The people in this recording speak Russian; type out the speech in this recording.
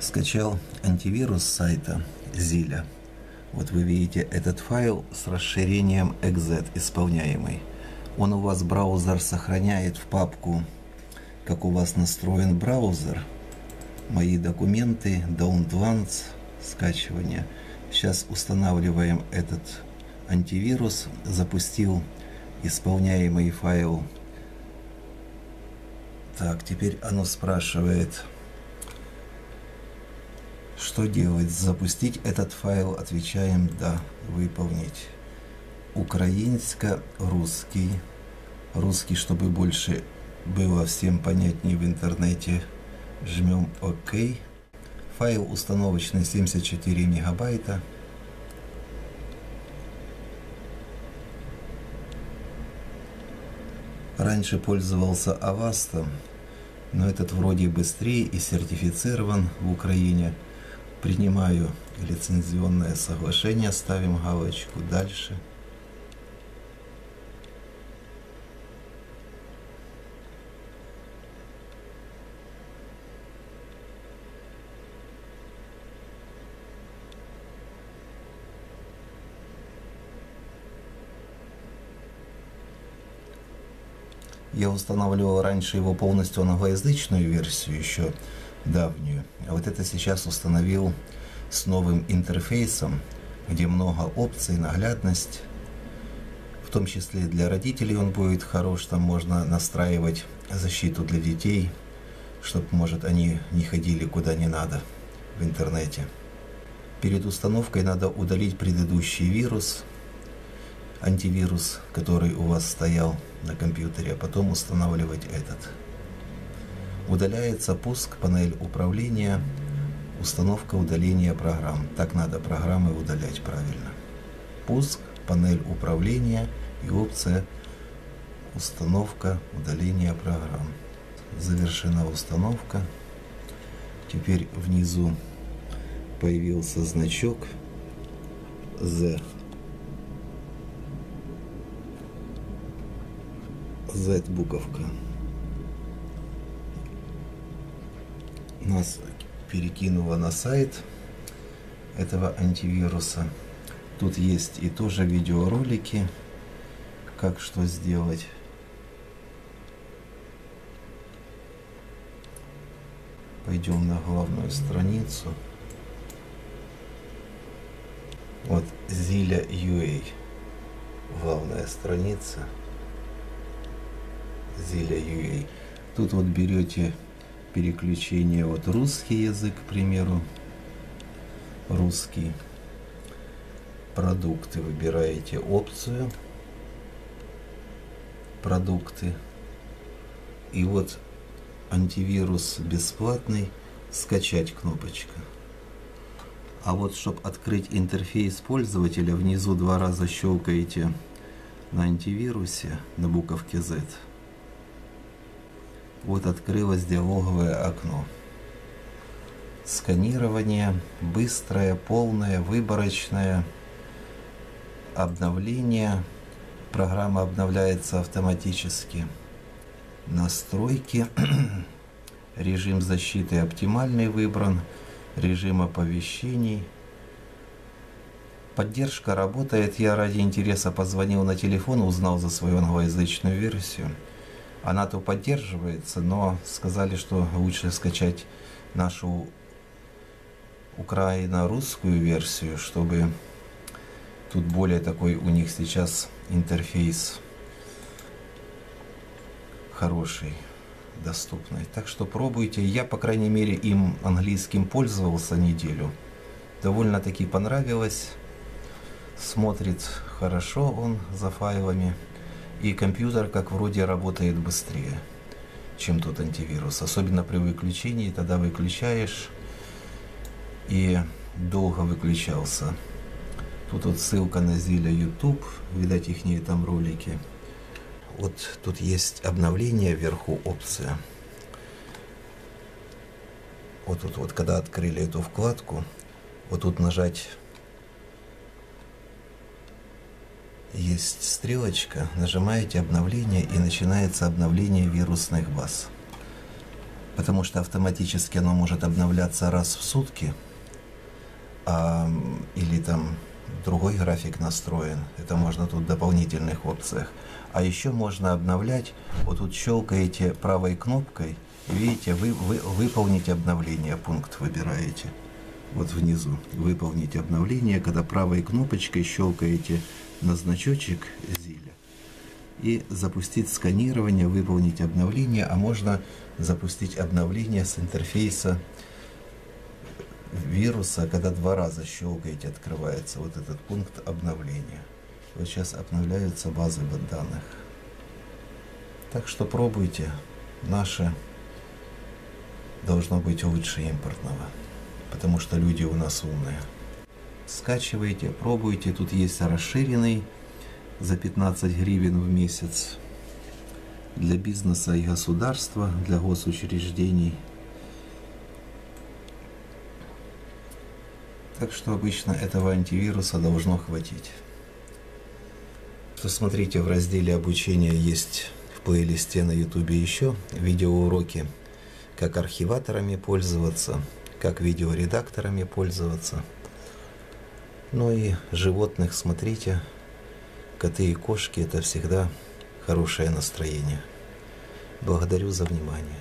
Скачал антивирус сайта Zilla. Вот вы видите этот файл с расширением exec исполняемый. Он у вас браузер сохраняет в папку, как у вас настроен браузер. Мои документы, Downloads, скачивание. Сейчас устанавливаем этот антивирус. Запустил исполняемый файл. Так, теперь оно спрашивает, что делать? Запустить этот файл? Отвечаем «Да». Выполнить. Украинско-русский. Русский, чтобы больше было всем понятнее в интернете. Жмем ОК. Файл установочный 74 мегабайта. Раньше пользовался Авастом, но этот вроде быстрее и сертифицирован в Украине. Принимаю лицензионное соглашение, ставим галочку «Дальше». Я устанавливал раньше его полностью англоязычную версию, еще давнюю. А вот это сейчас установил с новым интерфейсом, где много опций, наглядность. В том числе для родителей он будет хорош, там можно настраивать защиту для детей, чтобы, может, они не ходили куда не надо в интернете. Перед установкой надо удалить предыдущий вирус, антивирус, который у вас стоял на компьютере, а потом устанавливать этот. Удаляется пуск, панель управления, установка удаления программ. Так надо программы удалять правильно. Пуск, панель управления и опция установка удаления программ. Завершена установка. Теперь внизу появился значок Z Z буковка. Нас перекинула на сайт этого антивируса. Тут есть и тоже видеоролики, как что сделать. Пойдем на главную страницу. Вот Zilla UA. Главная страница. Zilla UA. Тут вот берете переключение, вот русский язык, к примеру, русский. Продукты выбираете опцию продукты. И вот антивирус бесплатный, скачать кнопочка. А вот, чтобы открыть интерфейс пользователя, внизу два раза щелкаете на антивирусе, на буковке Z. Вот открылось диалоговое окно. Сканирование быстрое, полное, выборочное. Обновление. Программа обновляется автоматически. Настройки. Режим защиты оптимальный выбран. Режим оповещений. Поддержка работает. Я ради интереса позвонил на телефон, узнал за свою англоязычную версию. Она-то поддерживается, но сказали, что лучше скачать нашу украино-русскую версию, чтобы тут более такой у них сейчас интерфейс хороший, доступный. Так что пробуйте. Я, по крайней мере, им английским пользовался неделю. Довольно-таки понравилось. Смотрит хорошо он за файлами. И компьютер как вроде работает быстрее, чем тот антивирус. Особенно при выключении, тогда выключаешь и долго выключался. Тут вот ссылка на Зиля YouTube, видать их там ролики. Вот тут есть обновление вверху опция. Вот тут вот, когда открыли эту вкладку, вот тут нажать есть стрелочка, нажимаете обновление и начинается обновление вирусных баз. потому что автоматически оно может обновляться раз в сутки, а, или там другой график настроен. Это можно тут в дополнительных опциях. А еще можно обновлять, вот тут щелкаете правой кнопкой, и видите, вы, вы выполнить обновление пункт выбираете. Вот внизу выполнить обновление, когда правой кнопочкой щелкаете на значочек ZIL и запустить сканирование, выполнить обновление, а можно запустить обновление с интерфейса вируса, когда два раза щелкаете, открывается вот этот пункт обновления. Вот сейчас обновляются базы данных. Так что пробуйте. Наше должно быть лучше импортного, потому что люди у нас умные. Скачивайте, пробуйте. Тут есть расширенный за 15 гривен в месяц для бизнеса и государства, для госучреждений. Так что обычно этого антивируса должно хватить. Посмотрите, в разделе обучения есть в плейлисте на ютубе еще видеоуроки, как архиваторами пользоваться, как видеоредакторами пользоваться. Ну и животных смотрите, Коты и кошки – это всегда хорошее настроение. Благодарю за внимание.